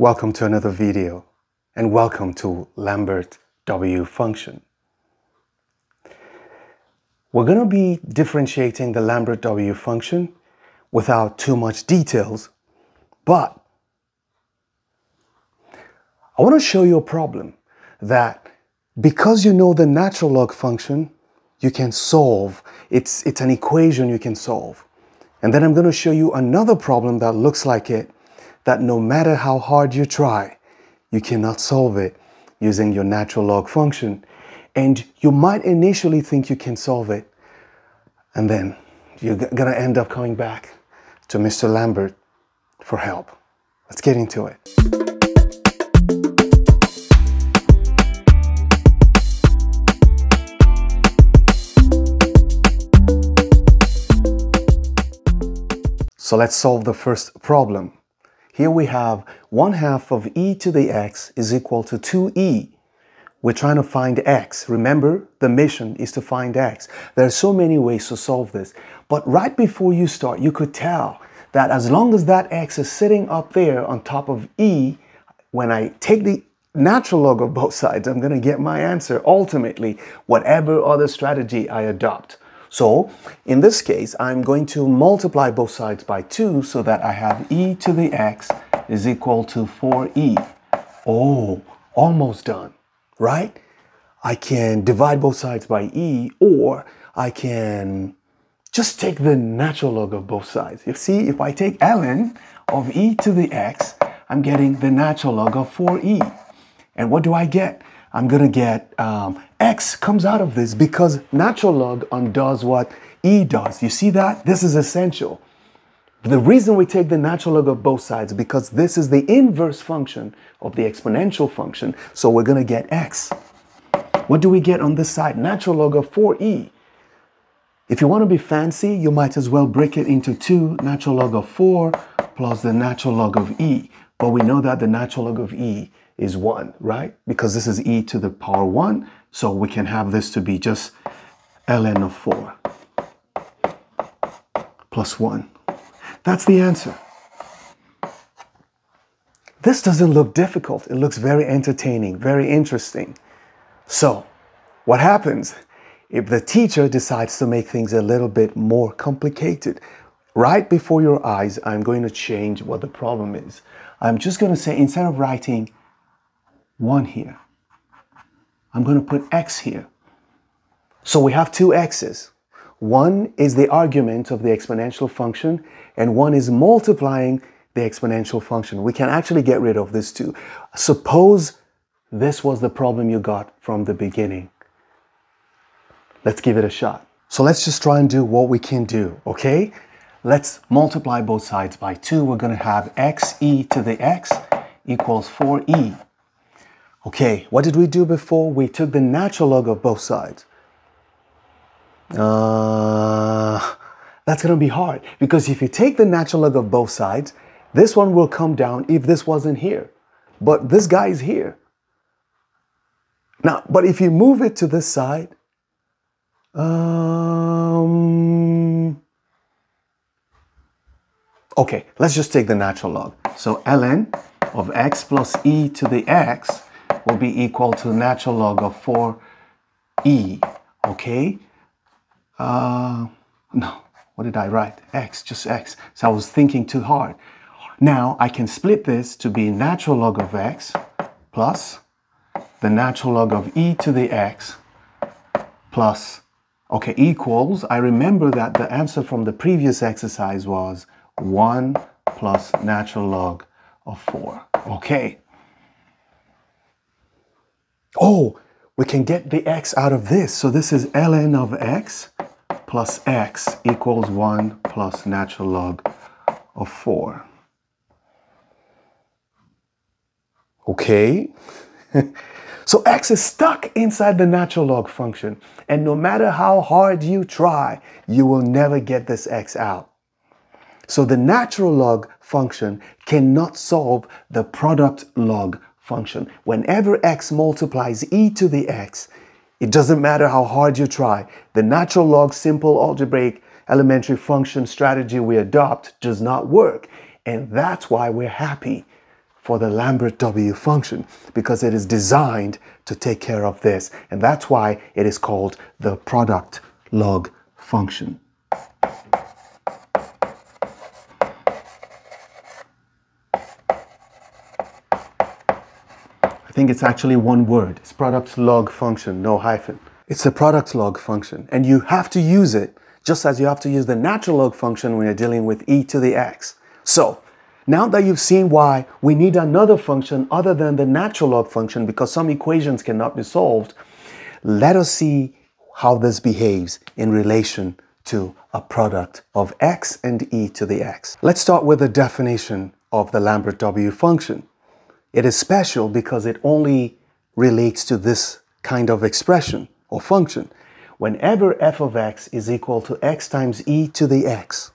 Welcome to another video and welcome to Lambert W function. We're going to be differentiating the Lambert W function without too much details, but I want to show you a problem that because you know the natural log function, you can solve. It's, it's an equation you can solve. And then I'm going to show you another problem that looks like it, that no matter how hard you try, you cannot solve it using your natural log function. And you might initially think you can solve it, and then you're to end up coming back to Mr. Lambert for help. Let's get into it. So let's solve the first problem. Here we have 1 half of e to the x is equal to 2e. We're trying to find x. Remember, the mission is to find x. There are so many ways to solve this. But right before you start, you could tell that as long as that x is sitting up there on top of e, when I take the natural log of both sides, I'm going to get my answer ultimately, whatever other strategy I adopt. So in this case, I'm going to multiply both sides by 2 so that I have e to the x is equal to 4e. Oh, almost done, right? I can divide both sides by e or I can just take the natural log of both sides. You see, if I take ln of e to the x, I'm getting the natural log of 4e. And what do I get? I'm going to get um, x comes out of this because natural log undoes what e does. You see that? This is essential. The reason we take the natural log of both sides because this is the inverse function of the exponential function. So we're going to get x. What do we get on this side? Natural log of 4e. If you want to be fancy, you might as well break it into 2 natural log of 4 plus the natural log of e. But we know that the natural log of e is 1, right? Because this is e to the power 1, so we can have this to be just ln of 4 plus 1. That's the answer. This doesn't look difficult. It looks very entertaining, very interesting. So, what happens if the teacher decides to make things a little bit more complicated? Right before your eyes, I'm going to change what the problem is. I'm just going to say, instead of writing 1 here. I'm going to put x here. So we have two x's. One is the argument of the exponential function, and one is multiplying the exponential function. We can actually get rid of this too. Suppose this was the problem you got from the beginning. Let's give it a shot. So let's just try and do what we can do, okay? Let's multiply both sides by 2. We're going to have xe to the x equals 4e. Okay, what did we do before? We took the natural log of both sides. Uh, that's going to be hard because if you take the natural log of both sides, this one will come down if this wasn't here. But this guy is here. Now, but if you move it to this side, um, okay, let's just take the natural log. So ln of x plus e to the x will be equal to natural log of 4e, okay? Uh, no, what did I write? x, just x. So I was thinking too hard. Now I can split this to be natural log of x plus the natural log of e to the x plus, okay, equals, I remember that the answer from the previous exercise was 1 plus natural log of 4. Okay, Oh, we can get the x out of this. So this is ln of x plus x equals 1 plus natural log of 4. Okay. so x is stuck inside the natural log function. And no matter how hard you try, you will never get this x out. So the natural log function cannot solve the product log function. Whenever x multiplies e to the x, it doesn't matter how hard you try. The natural log simple algebraic elementary function strategy we adopt does not work. And that's why we're happy for the Lambert W function because it is designed to take care of this. And that's why it is called the product log function. Think it's actually one word. It's product log function, no hyphen. It's a product log function and you have to use it just as you have to use the natural log function when you're dealing with e to the x. So now that you've seen why we need another function other than the natural log function because some equations cannot be solved, let us see how this behaves in relation to a product of x and e to the x. Let's start with the definition of the Lambert W function. It is special because it only relates to this kind of expression or function. Whenever f of x is equal to x times e to the x,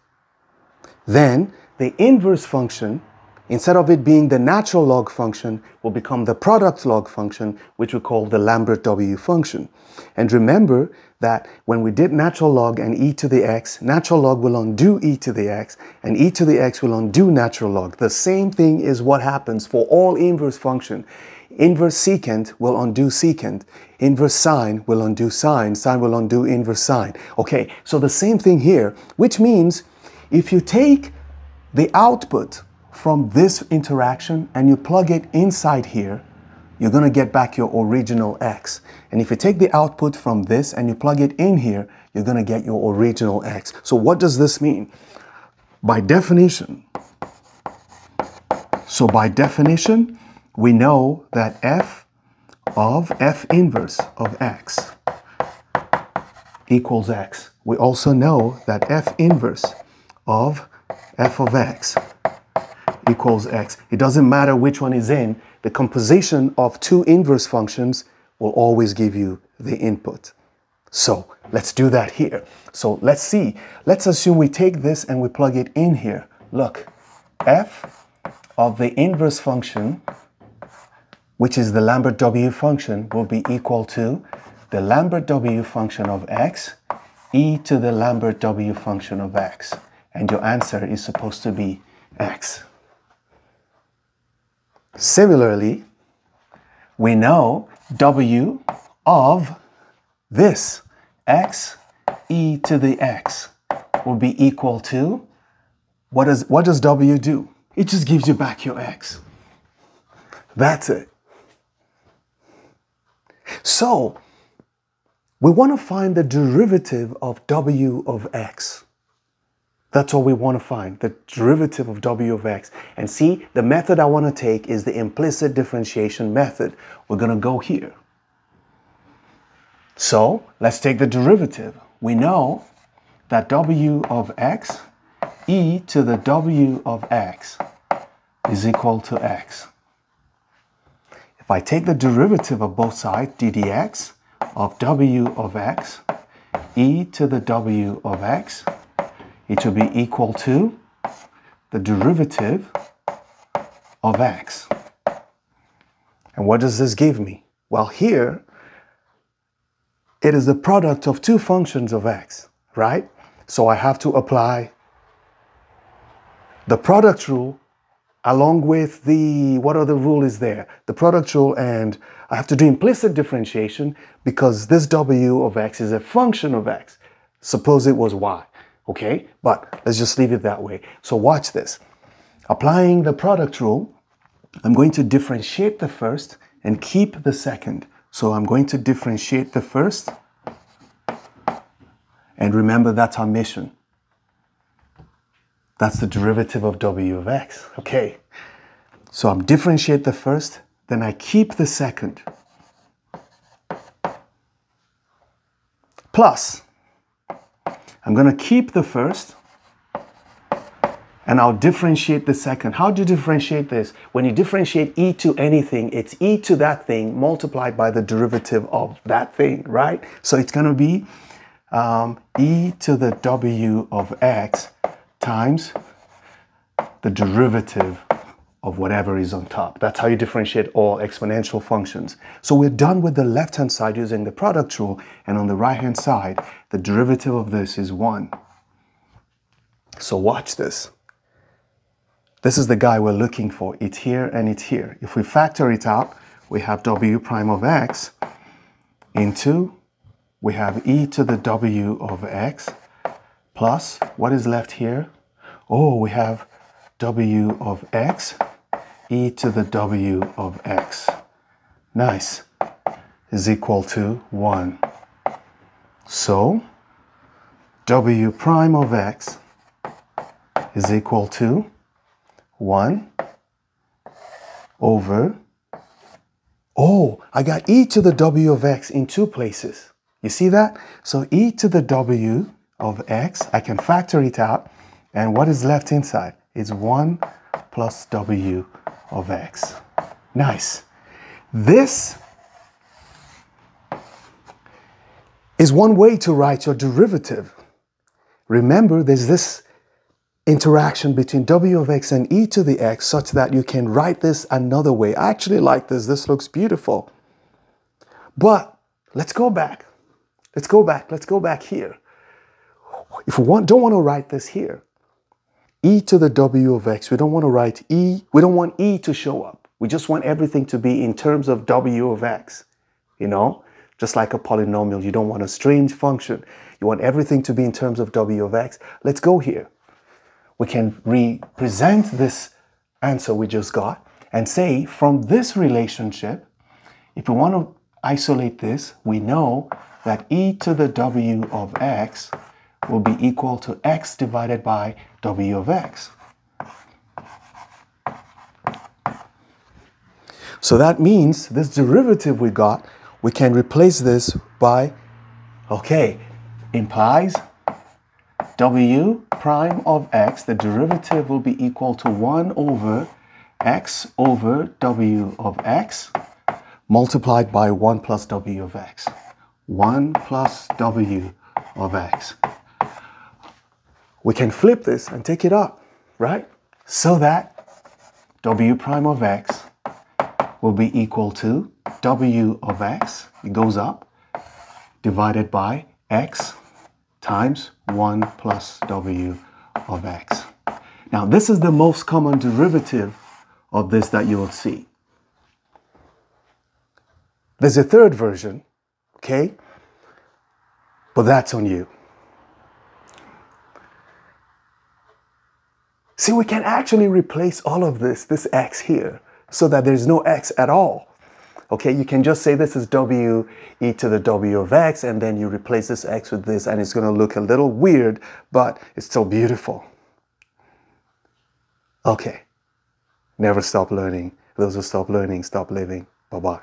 then the inverse function, instead of it being the natural log function, will become the product log function, which we call the Lambert W function. And remember that when we did natural log and e to the x, natural log will undo e to the x, and e to the x will undo natural log. The same thing is what happens for all inverse function. Inverse secant will undo secant. Inverse sine will undo sine. Sine will undo inverse sine. Okay, so the same thing here, which means if you take the output from this interaction and you plug it inside here, you're going to get back your original x. And if you take the output from this and you plug it in here, you're going to get your original x. So what does this mean? By definition, so by definition, we know that f of f inverse of x equals x. We also know that f inverse of f of x equals x. It doesn't matter which one is in, the composition of two inverse functions will always give you the input. So let's do that here. So let's see. Let's assume we take this and we plug it in here. Look, f of the inverse function, which is the Lambert W function, will be equal to the Lambert W function of x e to the Lambert W function of x and your answer is supposed to be x. Similarly, we know w of this x e to the x will be equal to, what does, what does w do? It just gives you back your x. That's it. So, we want to find the derivative of w of x. That's all we want to find, the derivative of w of x. And see, the method I want to take is the implicit differentiation method. We're going to go here. So let's take the derivative. We know that w of x e to the w of x is equal to x. If I take the derivative of both sides, d dx, of w of x e to the w of x it will be equal to the derivative of x. And what does this give me? Well, here, it is the product of two functions of x, right? So I have to apply the product rule along with the, what other rule is there? The product rule and I have to do implicit differentiation because this w of x is a function of x. Suppose it was y okay? But let's just leave it that way. So watch this. Applying the product rule, I'm going to differentiate the first and keep the second. So I'm going to differentiate the first. And remember, that's our mission. That's the derivative of w of x. Okay. So I'm differentiate the first, then I keep the second. Plus, I'm going to keep the first and I'll differentiate the second. How do you differentiate this? When you differentiate e to anything, it's e to that thing multiplied by the derivative of that thing, right? So it's going to be um, e to the w of x times the derivative of whatever is on top. That's how you differentiate all exponential functions. So we're done with the left-hand side using the product rule, and on the right-hand side, the derivative of this is 1. So watch this. This is the guy we're looking for. It's here and it's here. If we factor it out, we have w prime of x into, we have e to the w of x plus, what is left here? Oh, we have w of x, e to the w of x. Nice. Is equal to 1. So, w prime of x is equal to 1 over, oh, I got e to the w of x in two places. You see that? So e to the w of x, I can factor it out, and what is left inside is 1 plus w of x. Nice. This is one way to write your derivative. Remember, there's this interaction between w of x and e to the x such that you can write this another way. I actually like this. This looks beautiful. But let's go back. Let's go back. Let's go back here. If we want, don't want to write this here, e to the w of x, we don't want to write e, we don't want e to show up. We just want everything to be in terms of w of x, you know? Just like a polynomial, you don't want a strange function. You want everything to be in terms of w of x. Let's go here we can represent this answer we just got and say from this relationship, if we want to isolate this, we know that e to the w of x will be equal to x divided by w of x. So that means this derivative we got, we can replace this by, okay, implies w prime of x, the derivative will be equal to 1 over x over w of x multiplied by 1 plus w of x. 1 plus w of x. We can flip this and take it up, right? So that w prime of x will be equal to w of x, it goes up, divided by x times 1 plus w of x. Now, this is the most common derivative of this that you will see. There's a third version, okay? But that's on you. See, we can actually replace all of this, this x here, so that there's no x at all. Okay, you can just say this is w e to the w of x, and then you replace this x with this, and it's going to look a little weird, but it's still beautiful. Okay, never stop learning. Those who stop learning, stop living. Bye-bye.